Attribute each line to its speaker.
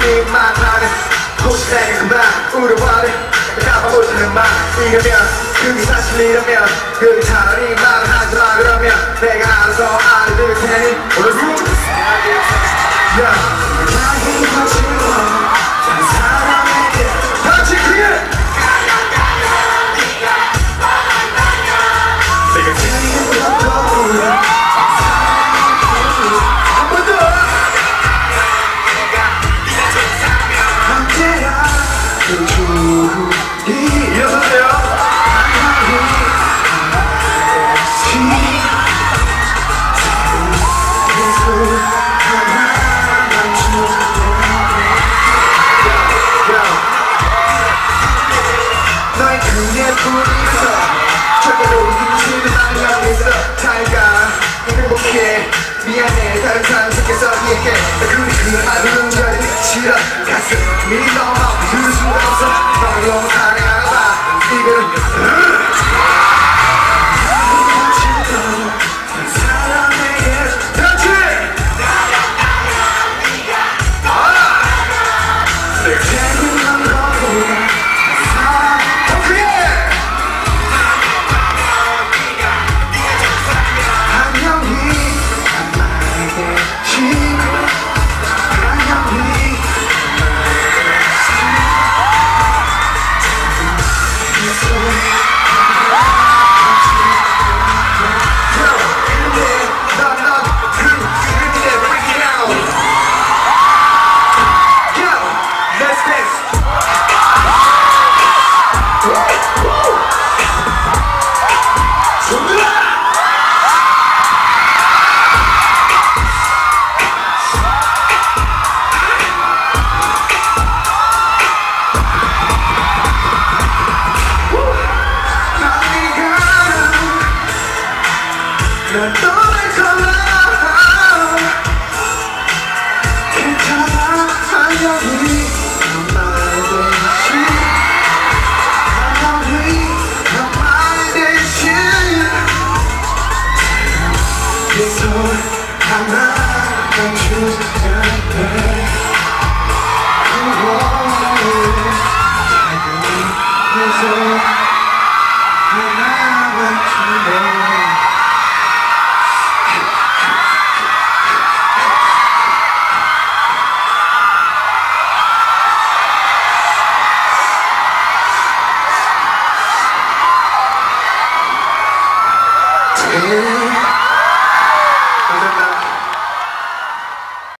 Speaker 1: 네 말하는 호시대는 그만 울어버려. 까봐보지는 마 이러면 그게 사실이라면 그 차라리 말을 하지마. 그러면 내가 알아서 알아들 테니. 오늘 예쁨에서 절대로 행복해 미안해 가슴이 너무 아파 들을 수가 없어 널 너무 사랑 널 떠날 거야 괜찮아 당연히 I'm not with you 당연히 I'm not with you 네손 하나 감추면 돼 Oh,